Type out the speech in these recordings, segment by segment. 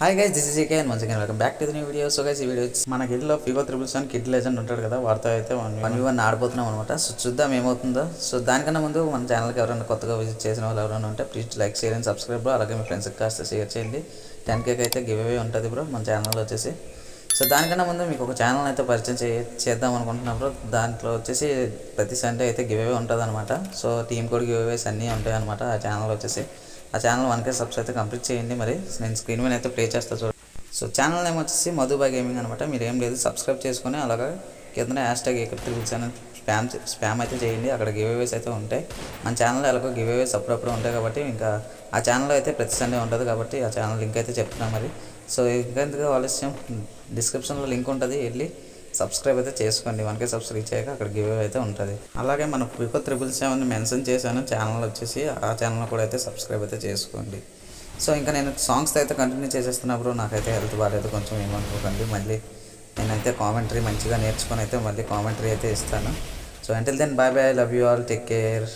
Hi guys this is AK and మంచి welcome back to the new video so guys ఈ video మన కిడ్లో Figo triple seven kid legend ఉంటాడు కదా వారితో అయితే వన్ వన్ వన్ ఆడిపోతున్నాం అనమాట సో చూద్దాం ఏమవుతుందో. సో దానికన్నా ముందు మన ఛానల్కి ఎవరైనా కొత్తగా విజిట్ చేసిన వాళ్ళు ఎవరైనా ఉంటే please like share and subscribe bro అలాగే మీ ఫ్రెండ్స్కి కాస్త షేర్ చేయండి. టెన్ కేక్ అయితే గివ్ అవే ఉంటుంది బ్రో మన ఛానల్లో వచ్చేసి. సో దానికన్నా ముందు మీకు ఒక ఛానల్ అయితే పరిచయం చే చేద్దాం అనుకుంటున్నాం బ్రో దాంట్లో వచ్చేసి ప్రతి సండే అయితే గివ్ అవే ఉంటుంది అనమాట so team code giveaways అన్నీ ఉంటాయి అనమాట ఆ ఛానల్ వచ్చేసి. ఆ ఛానల్ వన్ కే సబ్స్ అయితే కంప్లీట్ చేయండి మరి. నేను స్క్రీన్ మీద అయితే ప్లే చేస్తా చూడండి సో ఛానల్ నేమ్ వచ్చేసి మధుబా గేమింగ్ అనమాట మీరు ఏం లేదు సబ్స్క్రైబ్ చేసుకొని అలాగా కింద హ్యాష్ ట్యాగ్ ఎక్కడ తిరుగుతాను స్పామ్ స్పామ్ అయితే చేయండి. అక్కడ గివేవేస్ అయితే ఉంటాయి. మన ఛానల్లో ఎలాగో గివేవేస్ అప్పుడప్పుడు ఉంటాయి కాబట్టి ఇంకా ఆ ఛానల్లో అయితే ప్రతి సండే ఉంటుంది కాబట్టి ఆ ఛానల్ లింక్ అయితే చెప్తున్నాం మరి. సో ఇంకెందుకు ఆలస్యం? డిస్క్రిప్షన్లో లింక్ ఉంటుంది వెళ్ళి సబ్స్క్రైబ్ అయితే చేసుకోండి. వన్ కే సబ్స్ రీచ్ అయ్యాక అక్కడ గివ్ అయితే ఉంటుంది. అలాగే మన పికో త్రిబుల్ సెవెన్ మెన్షన్ చేశాను. ఛానల్ వచ్చేసి ఆ ఛానల్ కూడా అయితే సబ్స్క్రైబ్ అయితే చేసుకోండి. సో ఇంకా నేను సాంగ్స్ అయితే కంటిన్యూ చేసేస్తున్నప్పుడు బ్రో. నాకైతే హెల్త్ బాగాలేదు కొంచెం ఏమనుకోకండి. మళ్ళీ నేనైతే కామెంటరీ మంచిగా నేర్చుకొని అయితే మళ్ళీ కామెంటరీ అయితే ఇస్తాను. So until then bye bye love you all take care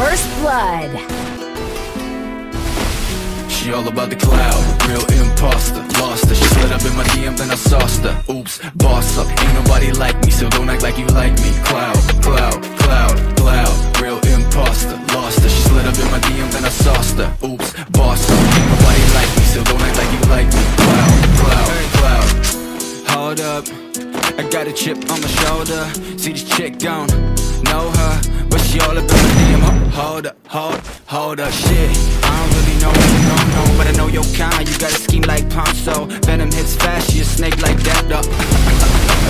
First blood. She all about the cloud, real imposter, lost her. She slid up in my DM, then I sauced her. Oops, boss up, ain't nobody like me, so don't act like you like me. Cloud, cloud, cloud, cloud, real imposter, lost her. She slid up in my DM, then I sauced her. Oops, boss up, ain't nobody like me, so don't act like you like me. Cloud, cloud, cloud. Hold up, I got a chip on my shoulder. See this chick don't know her, but she all about the DM. Ho- Hold up, hold, hold up, shit. I don't really know what you don't know, but I know your kind. You got a scheme like Ponzi. Venom hits fast, you a snake like that, though.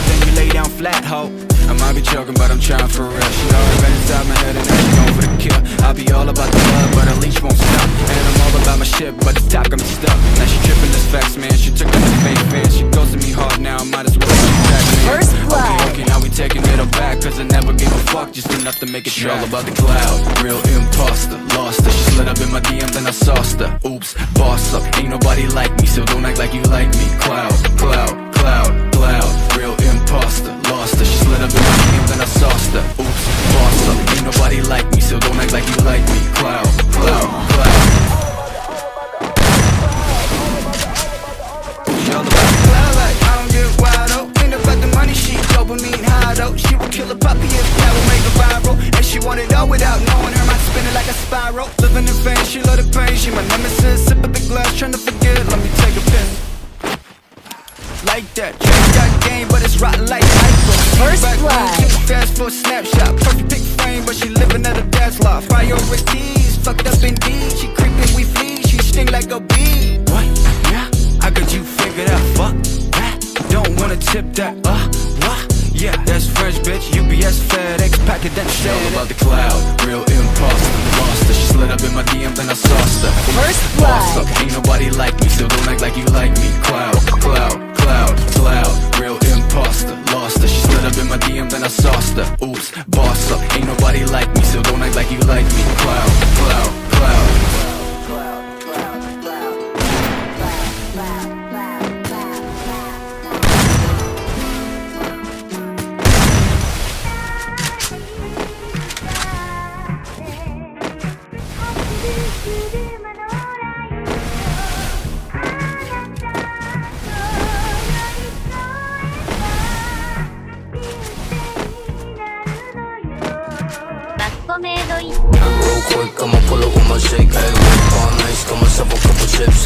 then you lay down flat, ho. I might be joking, but I'm trying for real. She already been inside my head and now she going for the kill. I'll be all about the blood, but her leash won't stop. And I'm all about my shit, but the top got me stuck. Now she tripping this facts, man. She took on the fake fans. She ghosted me hard now, might as well be back, man. First blood. Okay, okay, now we taking it all back, cause I never gave a fuck, just enough to make it She all about the cloud, real imposter, lost her. She slid up in my DM, then I sauced her. Oops, boss up, ain't nobody like me, so don't act like you like me. Cloud, cloud, cloud, cloud, real imposter, lost her. She slid up in my DM, then I sauced for a snapshot. Perfect pick frame, but she living at a dad's loft. Priorities, fucked up indeed. She creeping, we flee. She sting like a bee. What? Yeah, I got you figured out. Fuck that. Don't wanna tip that. Uh, what? Yeah, that's French, bitch. UPS, FedEx, packet that shit. All about the cloud, real imposter. Lost her. She slid up in my DM, then I sauced her. First Boss blood. up, ain't nobody like me, so don't act like you like me. Cloud, cloud, cloud, up then I sauced her. Oops, boss up, ain't nobody like me, so don't act like you like me. Cloud, cloud.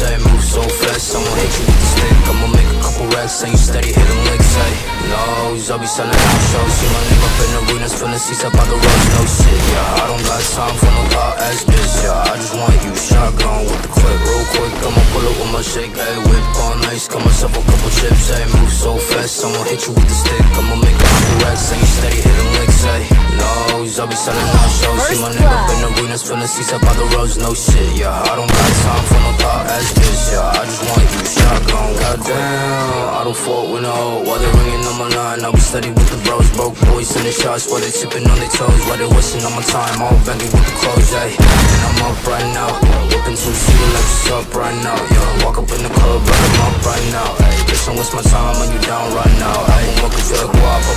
Hey, move so fast, I'ma hit you with the stick, I'ma make a couple racks, and you steady hitting licks, hey, nose, I'll be selling out shows, see my name up in arenas, filling seats up by the roads, no shit, yeah, I don't got time for no hot ass bitch, yeah, I just want you shotgun with the clip, real quick, I'ma pull up with my shake, hey, whip all nice, got myself a couple chips, hey, move so fast, I'ma hit you with the stick, I'ma make a couple racks, and you steady hitting licks, hey, nose, I'll be selling out shows, see my name up in arenas, filling seats up by the roads, no shit, yeah, I don't got time for no hot ass bitch, yeah, I just want you shotgun, goddamn, I don't fault with no, while they ringing on my line, I'll be steady with the bros, broke boys in the shots, while they tipping on their toes, while they wasting on my time, all Bentley with the clothes, ayy, and I'm up right now, whipping two seater like a up right now, yeah. Walk up in the club, run them up right now. Bitch, don't waste my time when you down right now. Ay,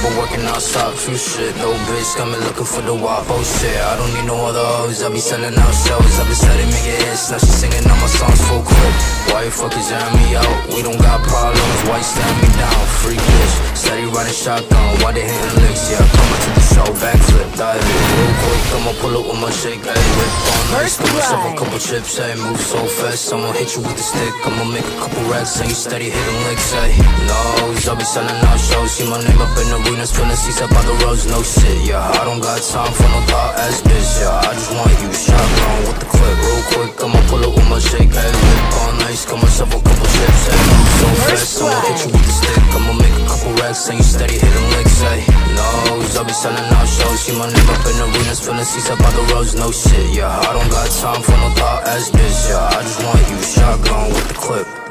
been working outside, true shit. No bitch coming looking for the wop, oh shit. I don't need no other hoes, I be selling out shows. I be steady making hits, now she singing all my songs full clip. Why you fucking jam me out? We don't got problems, why you stand me down? Free bitch, steady riding shotgun, why they hitting licks? Yeah, Come coming to the show, backflip, dive it. Real quick, I'ma pull up with my shake, ayy. Whip on ice, First give myself a couple chips, ayy. Move so fast, I'ma hit you with the stick. I'ma make a couple racks, and you steady hitting licks, ayy. Nose, I'll be selling out shows. See my name up in arenas, filling seats up by the roads, no shit, yeah. I don't got time for no thought ass bitch, yeah. I just want you shotgun with the clip, real quick. I'ma pull up with my shake, ayy. Whip on ice, got myself a couple chips. Move so fast, I'ma hit you with the stick. I'ma make a couple racks, and you steady hitting licks, ayy. Nose, I'll be selling out shows. See my name up in the arenas, filling seats up by the roads, no shit, yeah. I don't got time for no thought ass bitch, yeah. I just want you shotgun with the clip.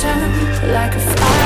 Town Like a fire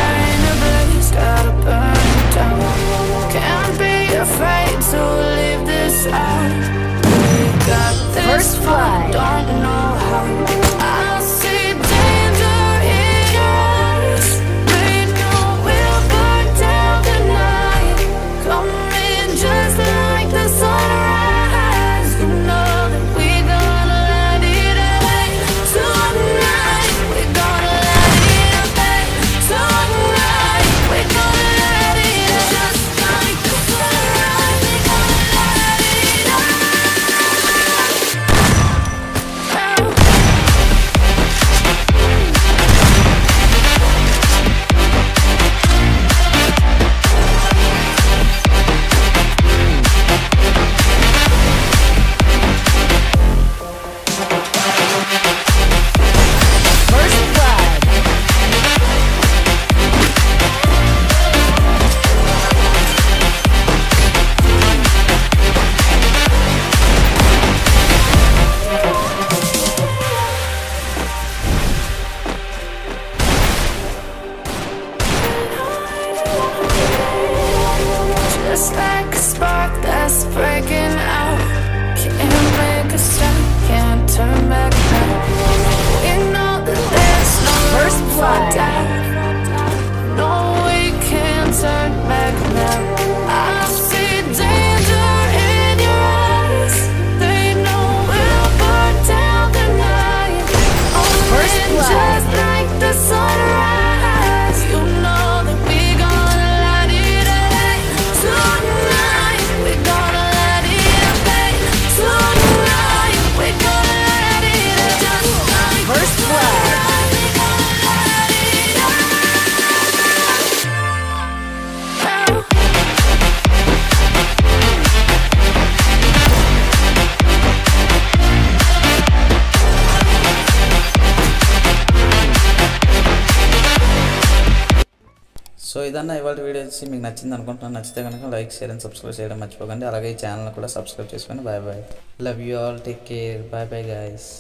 ఇదన్నా ఇవాళ video వచ్చి మీకు నచ్చింది అనుకుంటున్నాను నచ్చితే కనుక like share and subscribe చేయడం మర్చిపోకండి. అలాగే ఈ ఛానల్ కూడా సబ్స్క్రైబ్ చేసుకొని bye bye. Love you all take care bye bye guys